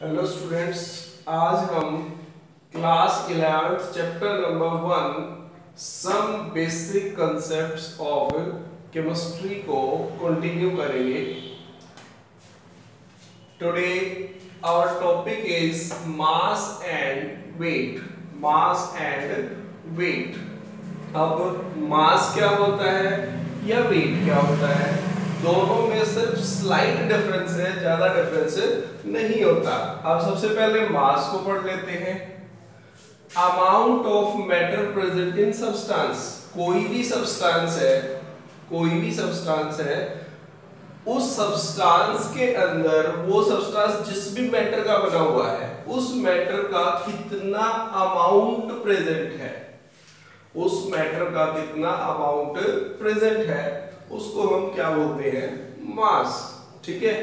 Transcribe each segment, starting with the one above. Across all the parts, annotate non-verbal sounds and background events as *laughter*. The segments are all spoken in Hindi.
हेलो स्टूडेंट्स आज हम class eleventh chapter number one some basic concepts of chemistry को कंटिन्यू करेंगे। Today our topic is mass and weight mass and weight अब मास क्या होता है या वेट क्या होता है? दोनों में सिर्फ़ स्लाइट डिफरेंस है, ज़्यादा डिफरेंस नहीं होता। अब सबसे पहले मास को पढ़ लेते हैं। Amount of matter present in substance कोई भी सब्सटेंस है, कोई भी सब्सटेंस है, उस सब्सटेंस के अंदर, वो सब्सटेंस जिस भी मैटर का बना हुआ है, उस मैटर का कितना अमाउंट प्रेजेंट है? उस मैटर का कितना अमाउंट प्रेजेंट है? उसको हम क्या बोलते हैं? मास। ठीक है?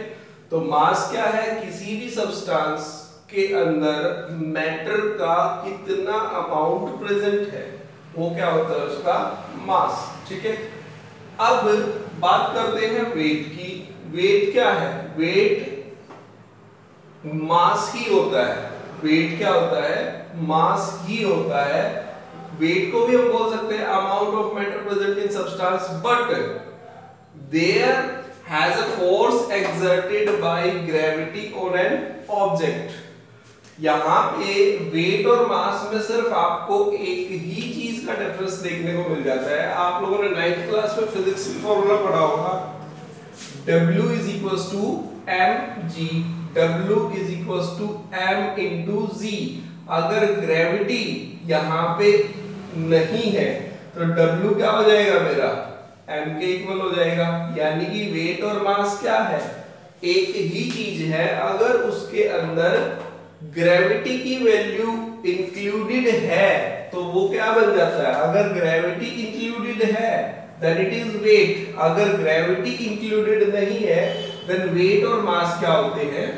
तो मास क्या है? किसी भी सब्सटेंस के अंदर मैटर का कितना अमाउंट प्रेजेंट है, वो क्या होता है उसका? मास। ठीक है? अब बात करते हैं वेट की। वेट क्या है? वेट मास ही होता है। वेट क्या होता है? मास ही होता है। वेट को भी हम बोल सकते हैं amount of matter present in substance but there has a force exerted by gravity on an object. यहाँ पे वेट और मास में सिर्फ़ आपको एक ही चीज़ का डिफरेंस देखने को मिल जाता है। आप लोगों ने नाइन्थ क्लास में फिजिक्स में फॉर्मूला पढ़ा होगा। W is equals to mg W is equals to m into z. अगर ग्रेविटी यहाँ पे नहीं है तो W क्या हो जाएगा मेरा? एम के इक्वल हो जाएगा। यानी कि वेट और मास क्या है? एक ही चीज़ है, अगर उसके अंदर ग्रेविटी की वैल्यू इंक्लूडेड है तो वो क्या बन जाता है? अगर ग्रेविटी इंक्लूडेड है देन इट इज़ वेट अगर ग्रेविटी इंक्लूडेड नहीं है देन वेट और मास क्या होते हैं?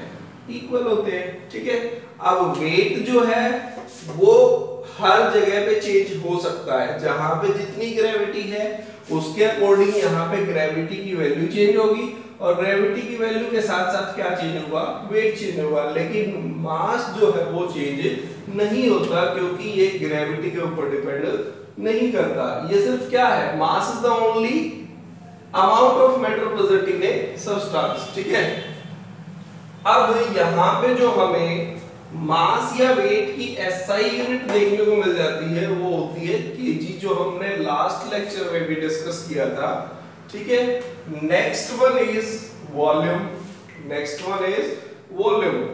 इक्वल होते हैं, ठीक है? अब वेट जो है, वो हर जगह पे चेंज हो सकता है। जहाँ पे जितनी ग्रेविटी है, उसके अकॉर्डिंग यहाँ पे ग्रेविटी की वैल्यू चेंज होगी और ग्रेविटी की वैल्यू के साथ साथ क्या चेंज होगा? वेट चेंज होगा। लेकिन मास जो है, वो चेंज नहीं होता क्योंकि ये ग्रेविटी के ऊपर डिपेंड नहीं करता। ये सिर्फ़ क्या है? Mass is the only amount of matter present in a substance ठीक है? अब यहाँ पे जो हमें मास या वेट की एसआई यूनिट देखने को मिल जाती है, वो होती है केजी जो हमने लास्ट लेक्चर में भी डिस्कस किया था। ठीक है? Next one is volume next one is volume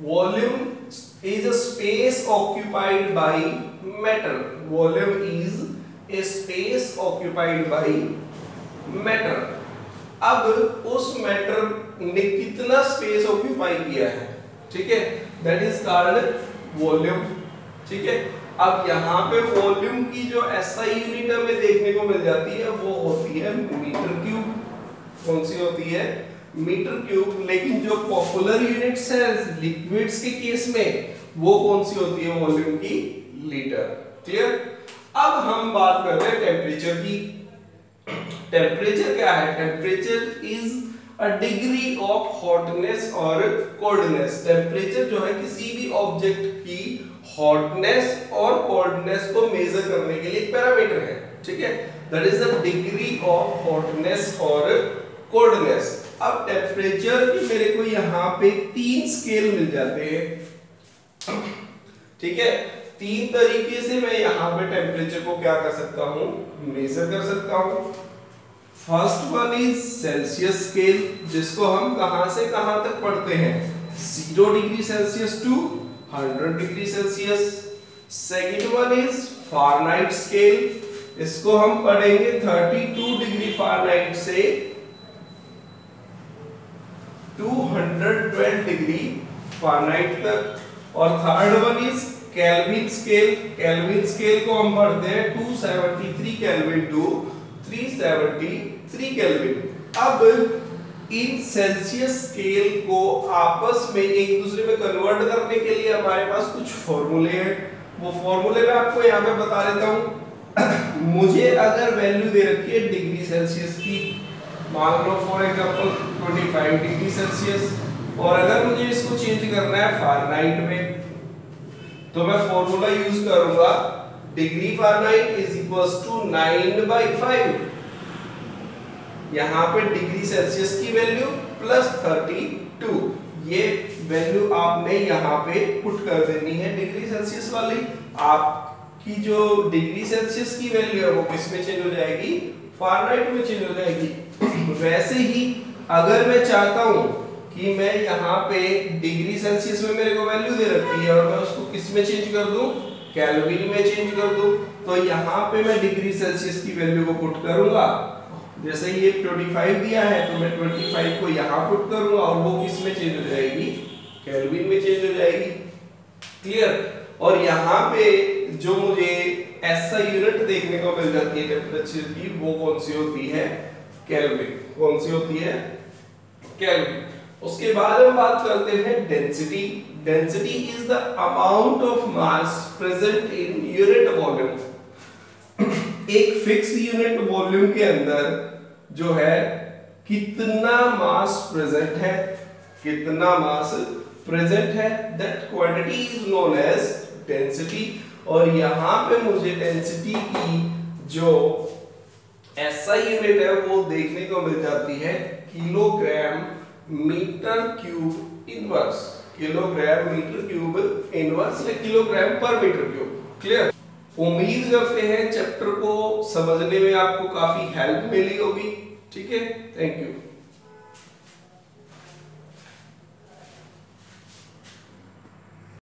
volume is a space occupied by matter volume is a space occupied by matter अब उस मैटर ने कितना स्पेस ऑक्यूपाई किया है? ठीक है? दैट इज़ कॉल्ड वॉल्यूम ठीक है? अब यहाँ पे वॉल्यूम की जो एसआई यूनिट हमें देखने को मिल जाती है, वो होती है मीटर क्यूब कौन सी होती है? मीटर क्यूब लेकिन जो पॉपुलर यूनिट्स है लिक्विड्स के केस में, वो कौन सी होती है वॉल्यूम की? लीटर क्लियर अब हम बात कर रहे हैं टेम्परेचर की। टेम्परेचर क्या है? Temperature is a degree of hotness और कोल्डनेस टेम्परेचर जो है किसी भी ऑब्जेक्ट की हॉटनेस और कोल्डनेस को मेजर करने के लिए पैरामीटर है, ठीक है? That is the degree of hotness और कोल्डनेस अब टेम्परेचर की मेरे को यहाँ पे तीन स्केल मिल जाते हैं। ठीक है? तीन तरीके से मैं यहाँ पे टेम्परेचर को क्या कर सकता हूँ? मेजर कर सकता हूँ। First one is Celsius scale जिसको हम कहाँ से कहाँ तक पढ़ते हैं? Zero degree Celsius to hundred degree Celsius second one is Fahrenheit scale इसको हम पढ़ेंगे 32 डिग्री फारनाइट से 212 डिग्री फारनाइट तक. और third one is Kelvin scale Kelvin scale को हम पढ़ते हैं 273 केल्विन टू 373 केल्विन अब इन सेल्सियस स्केल को आपस में एक दूसरे में कन्वर्ट करने के लिए हमारे पास कुछ फॉर्मूले हैं। वो फॉर्मूले मैं आपको यहाँ पे बता देता हूँ। *coughs* मुझे अगर वैल्यू दे रखी है डिग्री सेल्सियस की, मान लो फॉर एग्जांपल 25 डिग्री सेल्सियस और अगर मुझे इसको चेंज करना है फारेनहाइट में तो मैं फॉर्मूला यूज़ करूँगा degree Fahrenheit is equals to 9 by 5 यहाँ पे डिग्री सेल्सियस की वैल्यू प्लस 32 ये वैल्यू आपने यहाँ पे पुट कर देनी है डिग्री सेल्सियस वाली। आपकी जो डिग्री सेल्सियस की वैल्यू है वो किसमें चेंज हो जाएगी? फारेनहाइट में चेंज हो जाएगी। वैसे ही अगर मैं चाहता हूँ कि मैं यहाँ पे डिग्री सेल्सियस में मेरे को वैल्यू दे रखी है और मैं उसको किसमें चेंज कर दूँ? केल्विन में चेंज कर दूँ तो यहाँ पे मैं डिग्री सेल्सियस की वैल्यू को पुट करूँगा। जैसे ये 25 दिया है तो मैं 25 को यहाँ पुट करूँगा और वो किसमें चेंज हो जाएगी? केल्विन में चेंज हो जाएगी। क्लियर और यहाँ पे जो मुझे ऐसा यूनिट देखने को मिल जाती है टेम्परेचर की, वो कौन सी होती है? केल्विन कौन सी होती है? केल्विन उसके बाद हम बात करते हैं density density is the amount of mass present in unit volume एक फिक्स यूनिट वॉल्यूम के अंदर जो है, कितना मास प्रेजेंट है? कितना मास प्रेजेंट है? That quantity is known as density और यहाँ पे मुझे डेंसिटी की जो ऐसा यूनिट है, वो देखने को मिल जाती है kilogram metre cube inverse, kilogram metre cube inverse या kilogram per metre cube clear उम्मीद करते हैं चैप्टर को समझने में आपको काफ़ी हेल्प मिली होगी, ठीक है? Thank you